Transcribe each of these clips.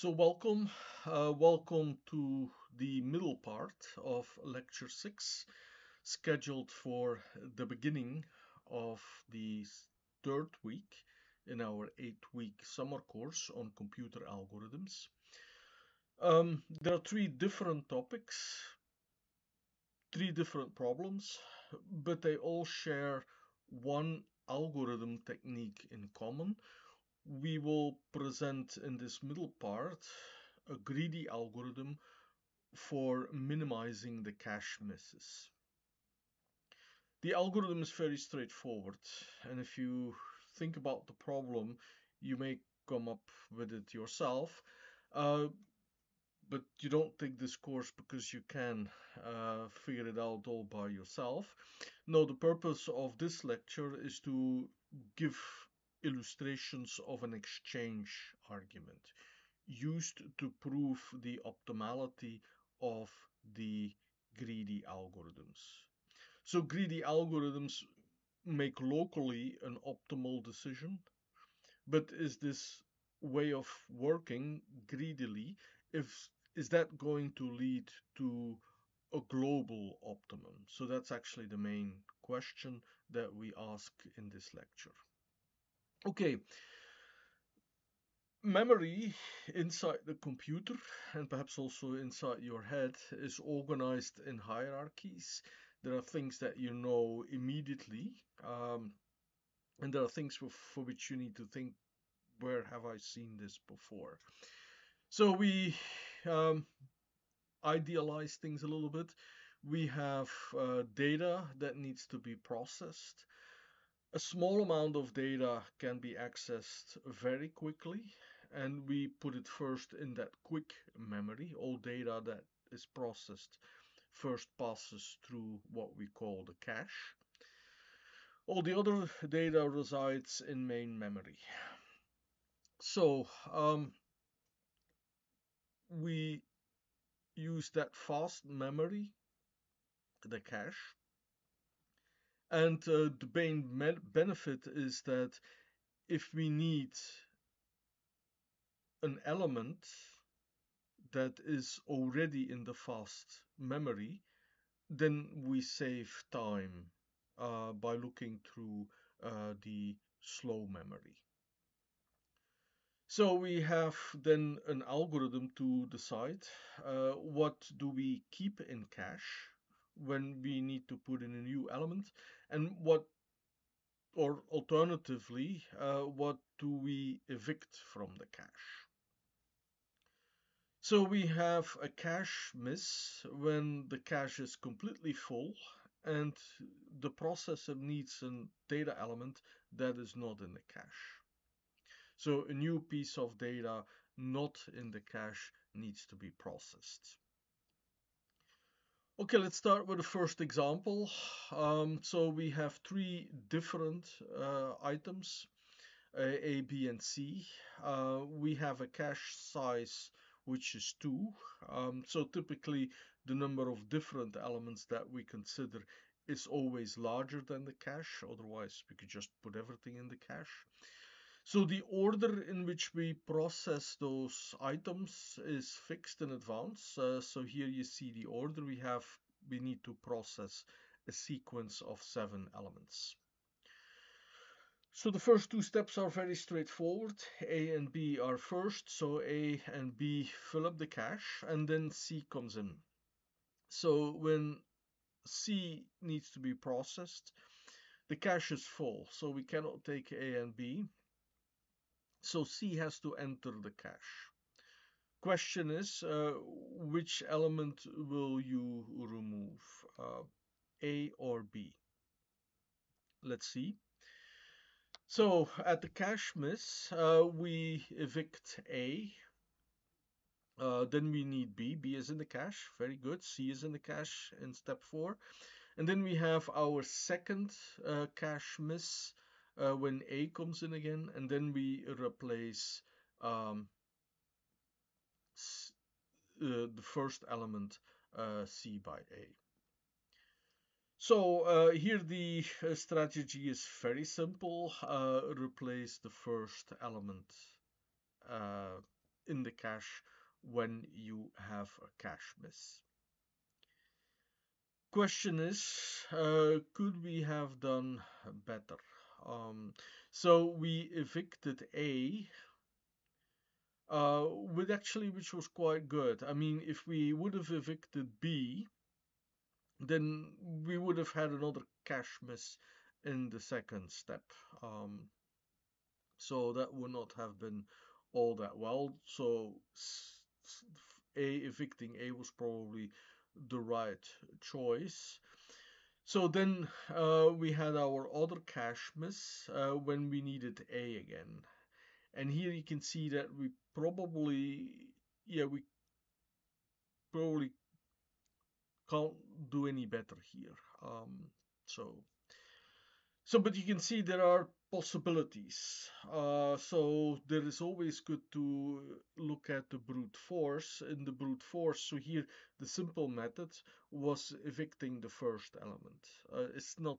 So welcome, uh, welcome to the middle part of lecture 6 scheduled for the beginning of the third week in our eight week summer course on computer algorithms. Um, there are three different topics, three different problems, but they all share one algorithm technique in common. We will present in this middle part a greedy algorithm for minimizing the cache misses. The algorithm is very straightforward and if you think about the problem you may come up with it yourself uh, but you don't take this course because you can uh, figure it out all by yourself. No, the purpose of this lecture is to give illustrations of an exchange argument used to prove the optimality of the greedy algorithms. So greedy algorithms make locally an optimal decision, but is this way of working greedily if is that going to lead to a global optimum? So that's actually the main question that we ask in this lecture. Okay, memory inside the computer and perhaps also inside your head is organized in hierarchies. There are things that you know immediately, um, and there are things for, for which you need to think where have I seen this before? So we um, idealize things a little bit. We have uh, data that needs to be processed. A small amount of data can be accessed very quickly and we put it first in that quick memory. All data that is processed first passes through what we call the cache. All the other data resides in main memory. So um, we use that fast memory, the cache, and uh, the main benefit is that if we need an element that is already in the fast memory, then we save time uh, by looking through uh, the slow memory. So we have then an algorithm to decide uh, what do we keep in cache when we need to put in a new element and what or alternatively uh, what do we evict from the cache. So we have a cache miss when the cache is completely full and the processor needs a data element that is not in the cache. So a new piece of data not in the cache needs to be processed. Okay, let's start with the first example. Um, so we have three different uh, items, uh, A, B, and C. Uh, we have a cache size which is 2. Um, so typically the number of different elements that we consider is always larger than the cache, otherwise we could just put everything in the cache. So the order in which we process those items is fixed in advance. Uh, so here you see the order we have. We need to process a sequence of seven elements. So the first two steps are very straightforward. A and B are first, so A and B fill up the cache, and then C comes in. So when C needs to be processed, the cache is full, so we cannot take A and B. So C has to enter the cache. Question is, uh, which element will you remove, uh, A or B? Let's see. So at the cache miss, uh, we evict A. Uh, then we need B. B is in the cache. Very good. C is in the cache in step 4. And then we have our second uh, cache miss uh, when A comes in again, and then we replace um, uh, the first element uh, C by A. So uh, here the uh, strategy is very simple. Uh, replace the first element in the cache when you have a cache miss. Question is, uh, could we have done better? Um, so we evicted A, uh, with actually which was quite good. I mean, if we would have evicted B, then we would have had another cache miss in the second step. Um, so that would not have been all that well. So A evicting A was probably the right choice. So then uh, we had our other cache miss uh, when we needed A again. And here you can see that we probably, yeah, we probably can't do any better here. Um, so, so, but you can see there are possibilities. Uh, so there is always good to look at the brute force in the brute force. So here the simple method was evicting the first element. Uh, it's not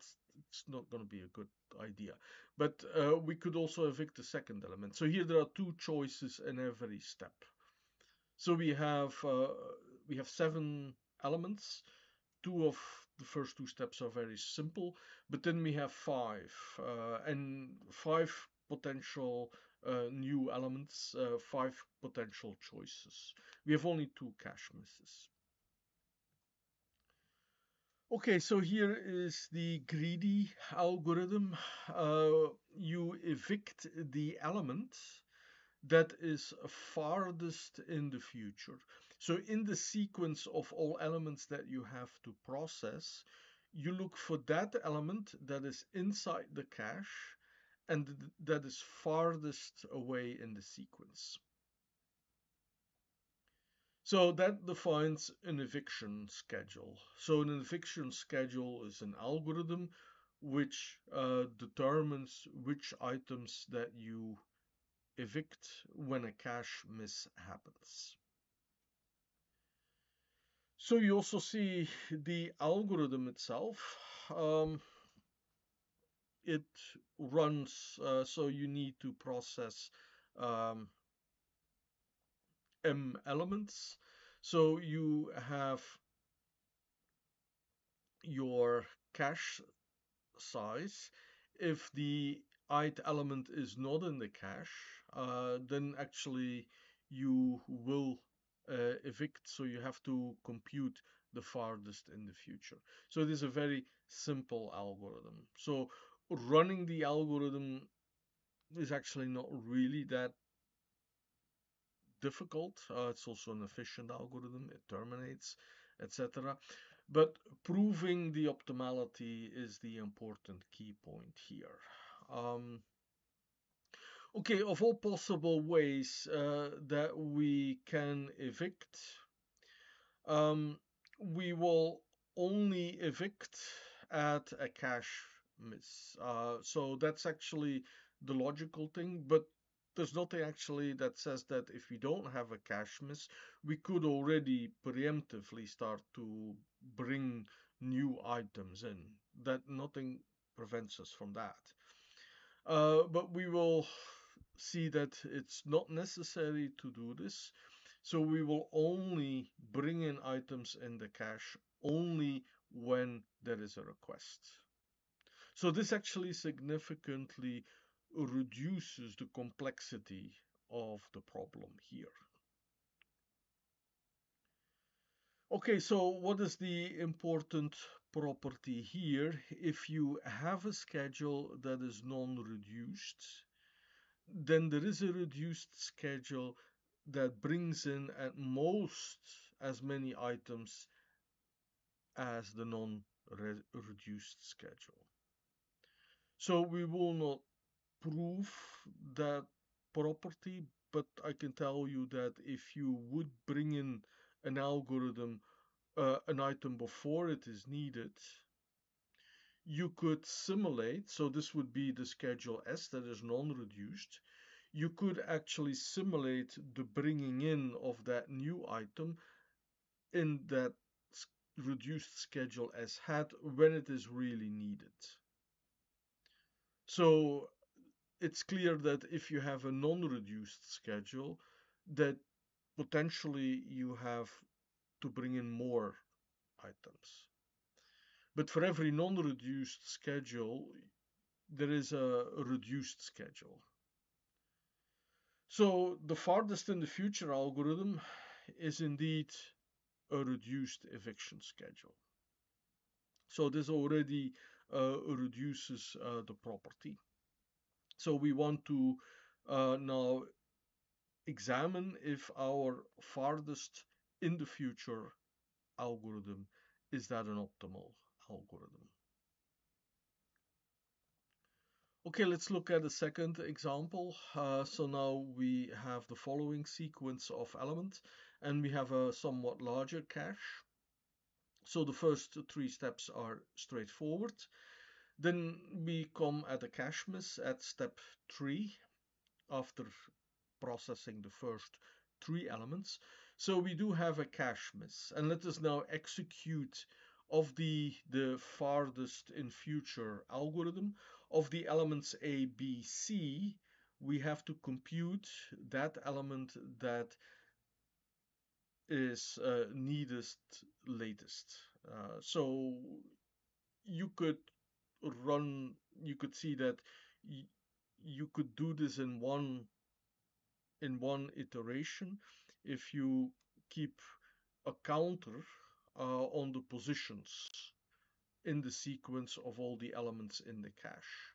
it's not going to be a good idea. But uh, we could also evict the second element. So here there are two choices in every step. So we have uh, we have seven elements. Two of the first two steps are very simple, but then we have five uh, and five potential uh, new elements, uh, five potential choices. We have only two cache misses. Okay, so here is the greedy algorithm. Uh, you evict the element that is farthest in the future. So in the sequence of all elements that you have to process, you look for that element that is inside the cache and that is farthest away in the sequence. So that defines an eviction schedule. So an eviction schedule is an algorithm which uh, determines which items that you evict when a cache miss happens. So you also see the algorithm itself. Um, it runs, uh, so you need to process um, m elements. So you have your cache size. If the ith element is not in the cache, uh, then actually you will uh, evict, so you have to compute the farthest in the future. So it is a very simple algorithm. So running the algorithm is actually not really that difficult. Uh, it's also an efficient algorithm. It terminates, etc. But proving the optimality is the important key point here. Um, okay, of all possible ways uh, that we can evict, um, we will only evict at a cache miss. Uh, so that's actually the logical thing, but there's nothing actually that says that if we don't have a cache miss, we could already preemptively start to bring new items in. That nothing prevents us from that. Uh, but we will see that it's not necessary to do this. So we will only bring in items in the cache only when there is a request. So this actually significantly reduces the complexity of the problem here. Okay, so what is the important property here? If you have a schedule that is non-reduced, then there is a reduced schedule that brings in at most as many items as the non-reduced schedule. So we will not prove that property, but I can tell you that if you would bring in an algorithm, uh, an item before it is needed, you could simulate, so this would be the schedule S that is non-reduced, you could actually simulate the bringing in of that new item in that reduced schedule S hat when it is really needed. So it's clear that if you have a non-reduced schedule, that potentially you have to bring in more items. But for every non-reduced schedule, there is a reduced schedule. So the farthest in the future algorithm is indeed a reduced eviction schedule. So this already uh, reduces uh, the property. So we want to uh, now examine if our farthest in the future algorithm is that an optimal algorithm. Okay, let's look at the second example. Uh, so now we have the following sequence of elements and we have a somewhat larger cache. So the first three steps are straightforward. Then we come at a cache miss at step 3 after processing the first three elements. So we do have a cache miss. And let us now execute of the, the farthest in future algorithm of the elements A, B, C, we have to compute that element that is uh, neatest latest. Uh, so you could run, you could see that you could do this in one in one iteration if you keep a counter on the positions in the sequence of all the elements in the cache.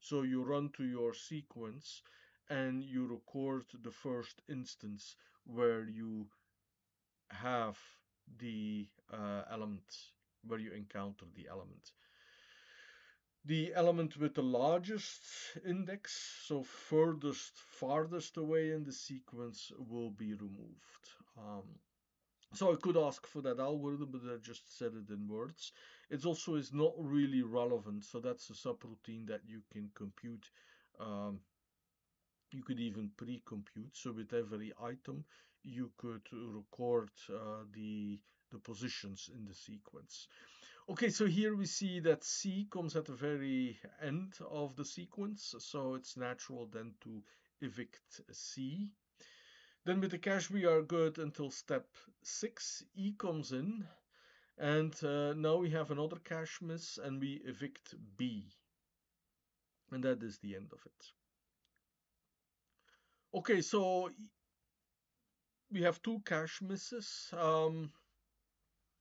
So you run to your sequence and you record the first instance where you have the uh, element, where you encounter the element. The element with the largest index, so furthest, farthest away in the sequence, will be removed. Um, so I could ask for that algorithm, but I just said it in words. It also is not really relevant, so that's a subroutine that you can compute. Um, you could even pre-compute. So with every item, you could record uh, the the positions in the sequence. Okay, so here we see that C comes at the very end of the sequence, so it's natural then to evict C. Then with the cache we are good until step 6. E comes in and uh, now we have another cache miss and we evict B. And that is the end of it. Okay, so we have two cache misses. Um,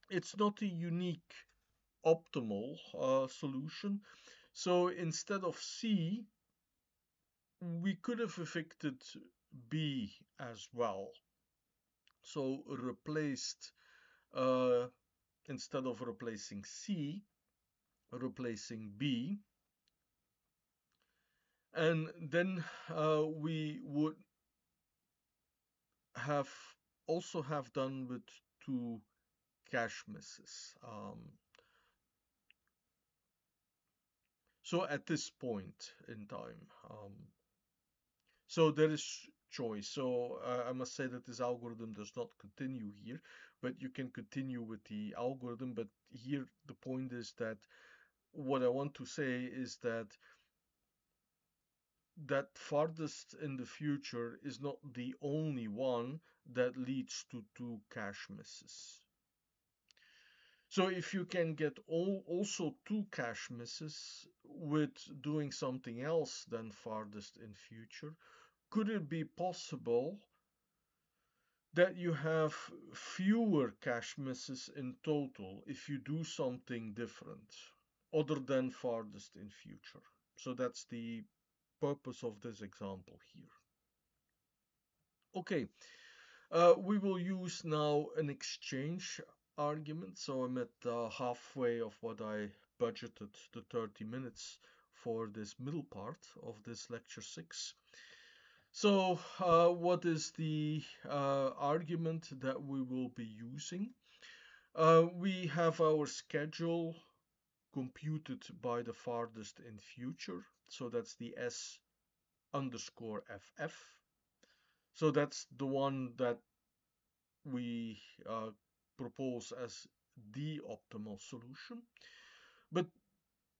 it's not a unique optimal uh, solution. So instead of C, we could have evicted B as well. So replaced, uh, instead of replacing C, replacing B. And then uh, we would have also have done with two cache misses. Um, so at this point in time, um, so there is choice. So uh, I must say that this algorithm does not continue here, but you can continue with the algorithm. But here the point is that what I want to say is that that farthest in the future is not the only one that leads to two cache misses. So if you can get all, also two cache misses with doing something else than farthest in future, could it be possible that you have fewer cache misses in total if you do something different other than farthest in future? So that's the purpose of this example here. Okay, uh, we will use now an exchange argument. So I'm at uh, halfway of what I budgeted the 30 minutes for this middle part of this lecture 6. So uh, what is the uh, argument that we will be using? Uh, we have our schedule computed by the farthest in future. So that's the S underscore FF. So that's the one that we uh, propose as the optimal solution. But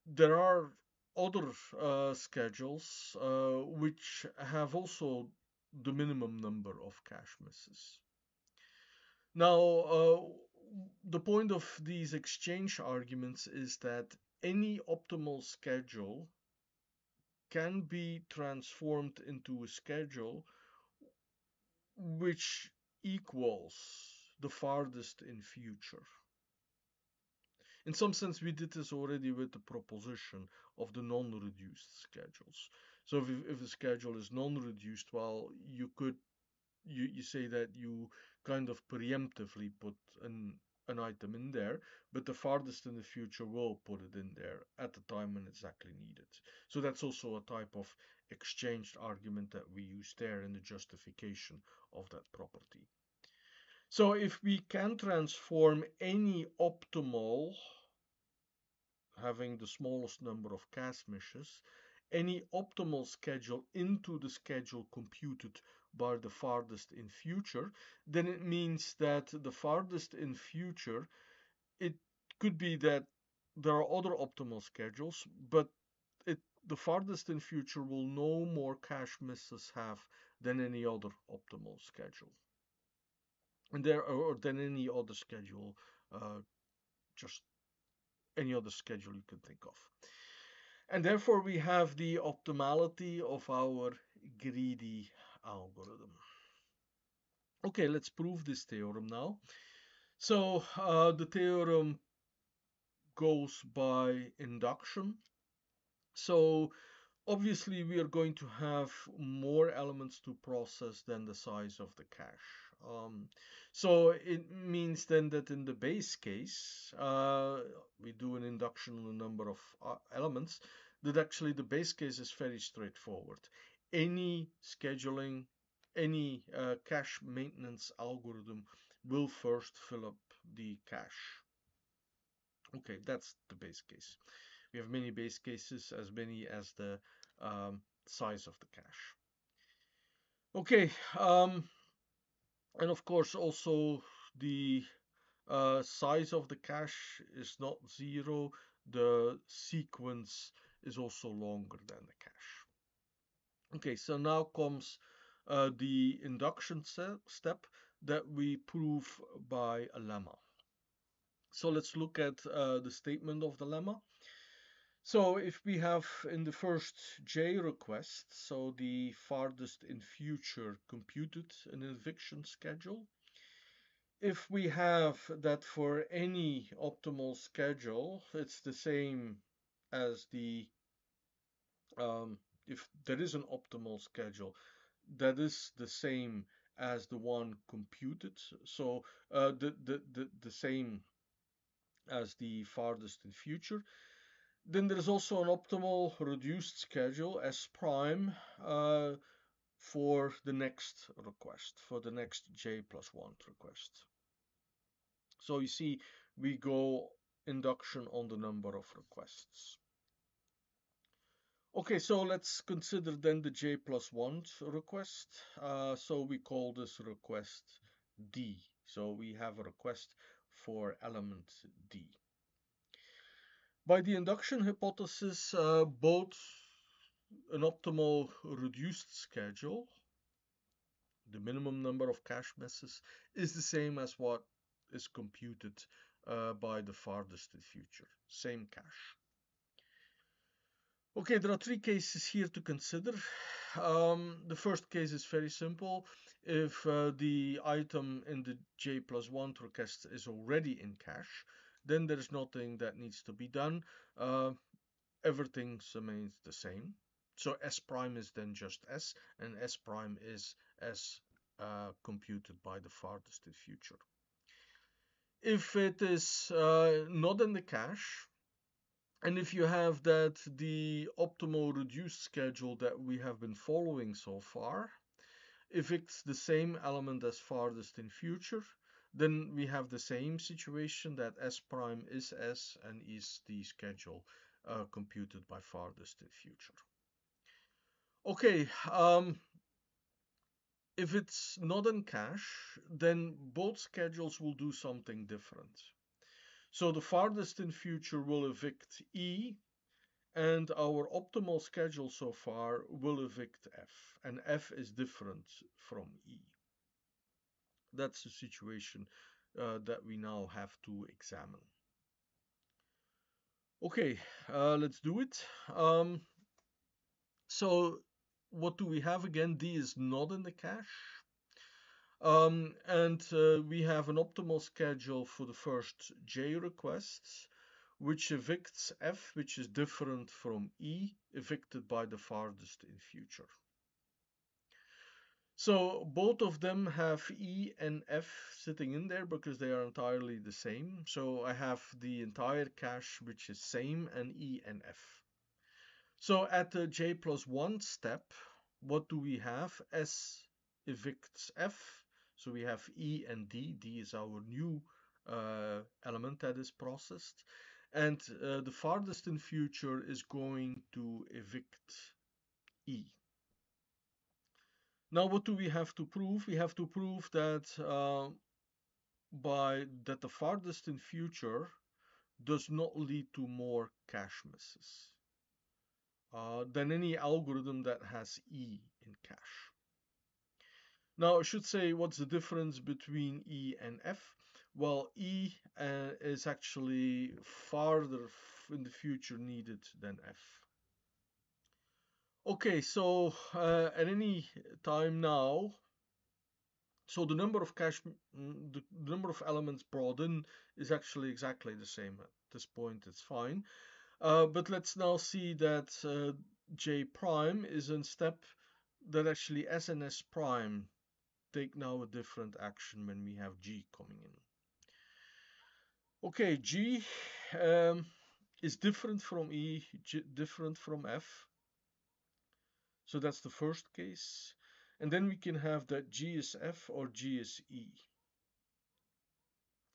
there are other uh, schedules uh, which have also the minimum number of cache misses. Now, uh, the point of these exchange arguments is that any optimal schedule can be transformed into a schedule which equals the farthest in future. In some sense, we did this already with the proposition of the non-reduced schedules. So if, if a schedule is non-reduced, well, you could you, you say that you kind of preemptively put an an item in there, but the farthest in the future will put it in there at the time when it's actually needed. So that's also a type of exchanged argument that we use there in the justification of that property. So if we can transform any optimal having the smallest number of cache misses, any optimal schedule into the schedule computed by the farthest in future, then it means that the farthest in future, it could be that there are other optimal schedules, but it the farthest in future will no more cache misses have than any other optimal schedule. And there or than any other schedule, uh, just any other schedule you can think of. And therefore we have the optimality of our greedy algorithm. Okay, let's prove this theorem now. So uh, the theorem goes by induction. So obviously we are going to have more elements to process than the size of the cache. Um, so it means then that in the base case, uh, we do an induction on a number of uh, elements, that actually the base case is very straightforward any scheduling, any uh, cache maintenance algorithm will first fill up the cache. Okay, that's the base case. We have many base cases, as many as the um, size of the cache. Okay, um, and of course also the uh, size of the cache is not zero. The sequence is also longer than the cache. Okay, so now comes uh, the induction step that we prove by a lemma. So let's look at uh, the statement of the lemma. So if we have in the first J request, so the farthest in future computed an eviction schedule, if we have that for any optimal schedule, it's the same as the um, if there is an optimal schedule that is the same as the one computed. So uh, the, the, the, the same as the farthest in future then there's also an optimal reduced schedule S prime uh, for the next request for the next j plus 1 request so you see we go induction on the number of requests Okay, so let's consider then the j plus 1 request. Uh, so we call this request D. So we have a request for element D. By the induction hypothesis, uh, both an optimal reduced schedule, the minimum number of cache misses, is the same as what is computed uh, by the farthest future, same cache. Okay, there are three cases here to consider. Um, the first case is very simple. If uh, the item in the J plus 1 request is already in cache, then there's nothing that needs to be done. Uh, everything remains the same. So S prime is then just S, and S prime is S uh, computed by the farthest in future. If it is uh, not in the cache, and if you have that the optimal reduced schedule that we have been following so far, if it's the same element as farthest in future, then we have the same situation that S prime is S and is the schedule uh, computed by farthest in future. Okay, um, if it's not in cache, then both schedules will do something different. So the farthest in future will evict E and our optimal schedule so far will evict F, and F is different from E. That's the situation uh, that we now have to examine. Okay, uh, let's do it. Um, so what do we have again? D is not in the cache. Um, and uh, we have an optimal schedule for the first J requests which evicts F, which is different from E, evicted by the farthest in future. So both of them have E and F sitting in there because they are entirely the same. So I have the entire cache which is same and E and F. So at the J plus 1 step, what do we have? S evicts F. So we have E and D. D is our new uh, element that is processed and uh, the farthest in future is going to evict E. Now what do we have to prove? We have to prove that uh, by that the farthest in future does not lead to more cache misses uh, than any algorithm that has E in cache. Now I should say what's the difference between E and F? Well, E uh, is actually farther in the future needed than F. Okay, so uh, at any time now, so the number of cache, mm, the number of elements brought in is actually exactly the same. At this point, it's fine. Uh, but let's now see that uh, J prime is in step that actually S and S prime take now a different action when we have G coming in. Okay, G um, is different from E, G, different from F. So that's the first case. And then we can have that G is F or G is E.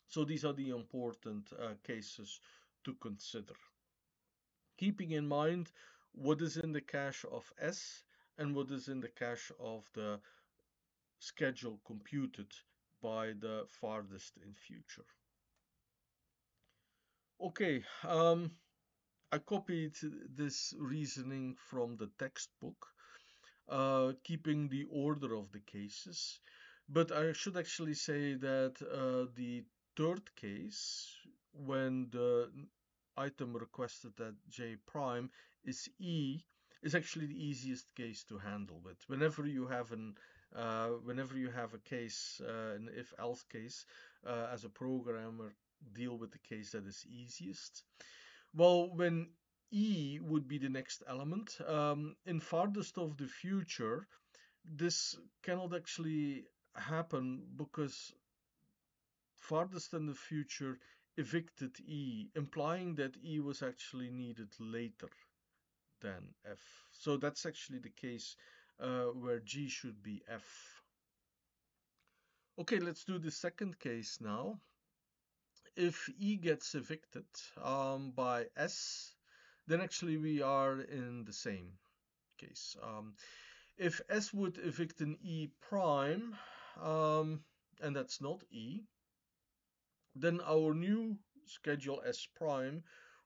So these are the important uh, cases to consider. Keeping in mind what is in the cache of S and what is in the cache of the schedule computed by the farthest in future. Okay, um, I copied this reasoning from the textbook, uh, keeping the order of the cases. But I should actually say that uh, the third case, when the item requested at J prime is E, is actually the easiest case to handle with. Whenever you have an uh, whenever you have a case, uh, an if-else case, uh, as a programmer, deal with the case that is easiest? Well, when E would be the next element, um, in farthest of the future, this cannot actually happen because farthest in the future evicted E, implying that E was actually needed later than F. So that's actually the case uh, where G should be F. Okay, let's do the second case now if E gets evicted um, by S, then actually we are in the same case. Um, if S would evict an E prime, um, and that's not E, then our new schedule S prime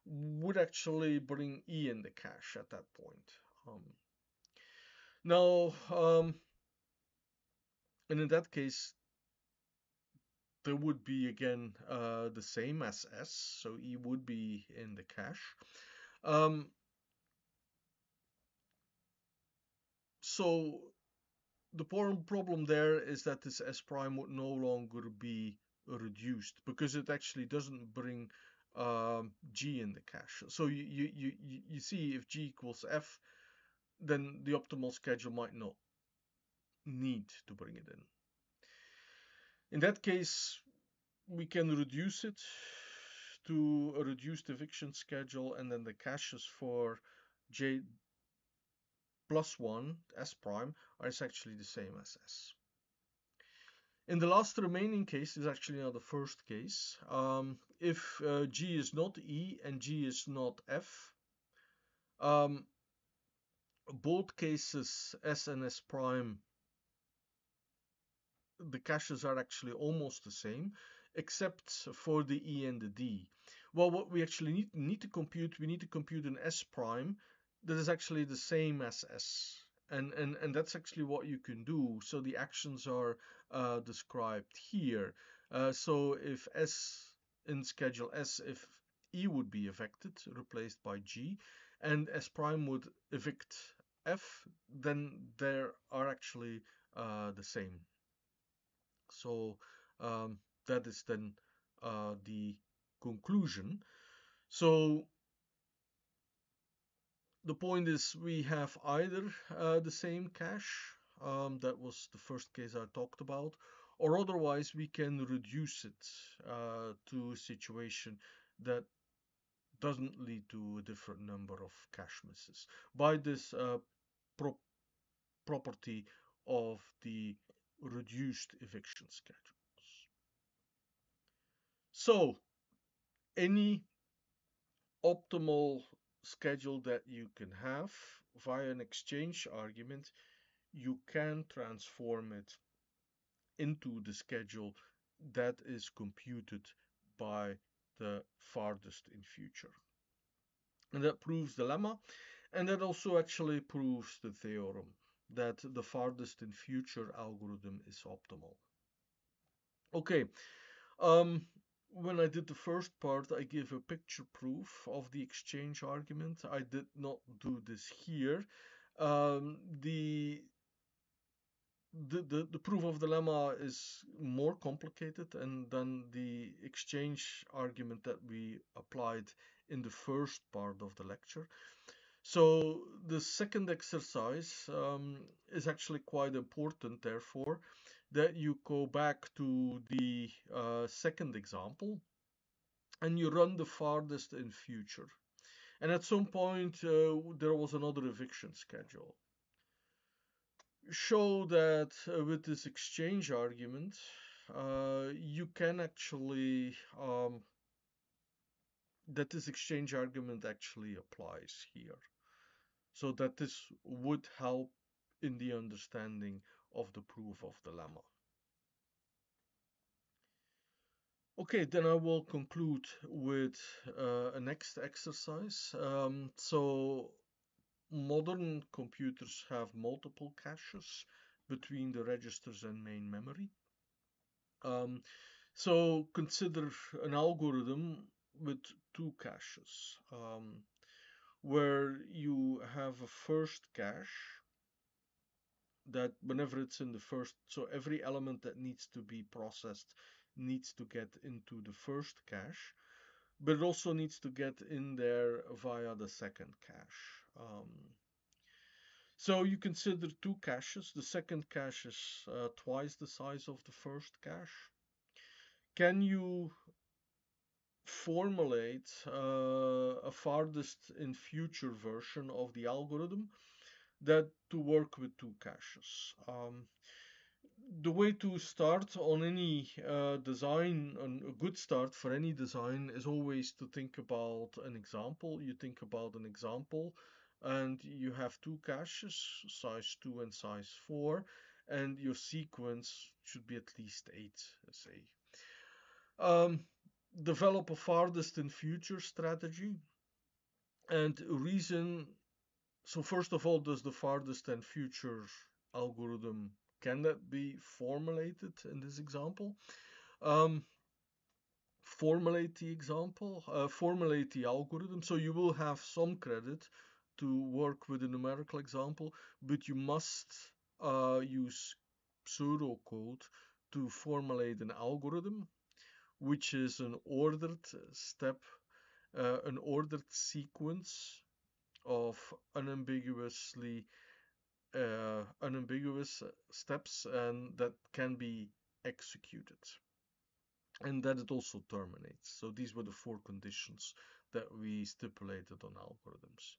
would actually bring E in the cache at that point. Um, now, um, and in that case, there would be again uh, the same as S, so E would be in the cache. Um, so the problem there is that this S prime would no longer be reduced because it actually doesn't bring um, G in the cache. So you, you, you, you see if G equals F, then the optimal schedule might not need to bring it in. In that case, we can reduce it to a reduced eviction schedule and then the caches for J plus 1, S prime, are actually the same as S. In the last remaining case is actually now the first case. Um, if uh, G is not E and G is not F, um, both cases S and S prime the caches are actually almost the same, except for the E and the D. Well, what we actually need, need to compute, we need to compute an S prime that is actually the same as S. And, and, and that's actually what you can do. So the actions are uh, described here. Uh, so if S in schedule S, if E would be evicted, replaced by G, and S prime would evict F, then they are actually uh, the same. So um, that is then uh, the conclusion. So the point is we have either uh, the same cache, um, that was the first case I talked about, or otherwise we can reduce it uh, to a situation that doesn't lead to a different number of cache misses by this uh, pro property of the reduced eviction schedules. So any optimal schedule that you can have via an exchange argument, you can transform it into the schedule that is computed by the farthest in future. And that proves the lemma, and that also actually proves the theorem that the farthest in future algorithm is optimal. Okay, um, when I did the first part, I gave a picture proof of the exchange argument. I did not do this here. Um, the the, the, the proof of the lemma is more complicated and then the exchange argument that we applied in the first part of the lecture. So the second exercise um, is actually quite important, therefore, that you go back to the uh, second example and you run the farthest in future. And at some point, uh, there was another eviction schedule show that uh, with this exchange argument, uh, you can actually, um, that this exchange argument actually applies here. So that this would help in the understanding of the proof of the lemma. Okay, then I will conclude with uh, a next exercise. Um, so modern computers have multiple caches between the registers and main memory. Um, so consider an algorithm with two caches um, where you have a first cache that whenever it's in the first, so every element that needs to be processed needs to get into the first cache, but it also needs to get in there via the second cache. Um, so you consider two caches. The second cache is uh, twice the size of the first cache. Can you formulate uh, a farthest in future version of the algorithm that to work with two caches? Um, the way to start on any uh, design, a good start for any design is always to think about an example. You think about an example and you have two caches, size 2 and size 4, and your sequence should be at least 8, say. Um, develop a farthest in future strategy and reason so first of all does the farthest and future algorithm can that be formulated in this example? Um, formulate the example uh, formulate the algorithm. So you will have some credit to work with a numerical example, but you must uh, use pseudocode to formulate an algorithm, which is an ordered step, uh, an ordered sequence of unambiguously uh, unambiguous steps and that can be executed and that it also terminates. So these were the four conditions that we stipulated on algorithms.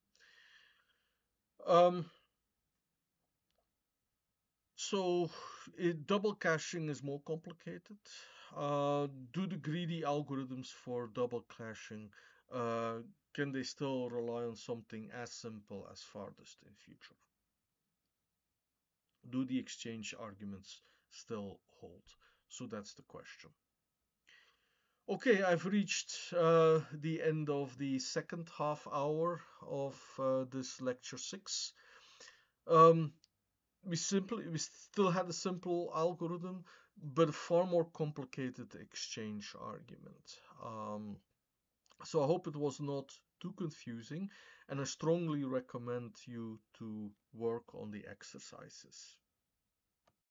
Um, so it, double caching is more complicated. Uh, do the greedy algorithms for double caching, uh, can they still rely on something as simple as farthest in future? Do the exchange arguments still hold? So that's the question. Okay, I've reached uh, the end of the second half hour of uh, this lecture six. Um, we simply we still had a simple algorithm, but a far more complicated exchange argument. Um, so I hope it was not too confusing, and I strongly recommend you to work on the exercises.